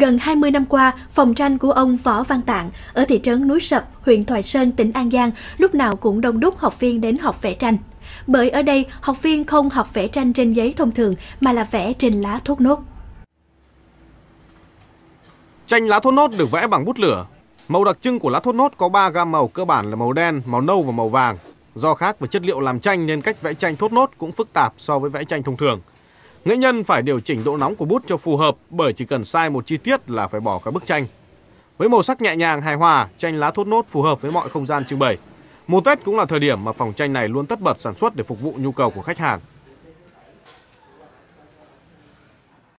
Gần 20 năm qua, phòng tranh của ông Võ Văn Tạng ở thị trấn Núi Sập, huyện Thoại Sơn, tỉnh An Giang lúc nào cũng đông đúc học viên đến học vẽ tranh. Bởi ở đây, học viên không học vẽ tranh trên giấy thông thường mà là vẽ trên lá thốt nốt. Tranh lá thốt nốt được vẽ bằng bút lửa. Màu đặc trưng của lá thốt nốt có 3 gam màu cơ bản là màu đen, màu nâu và màu vàng. Do khác với chất liệu làm tranh nên cách vẽ tranh thốt nốt cũng phức tạp so với vẽ tranh thông thường. Nghệ nhân phải điều chỉnh độ nóng của bút cho phù hợp bởi chỉ cần sai một chi tiết là phải bỏ cả bức tranh. Với màu sắc nhẹ nhàng hài hòa, tranh lá thốt nốt phù hợp với mọi không gian trưng bày. Mùa Tết cũng là thời điểm mà phòng tranh này luôn tất bật sản xuất để phục vụ nhu cầu của khách hàng.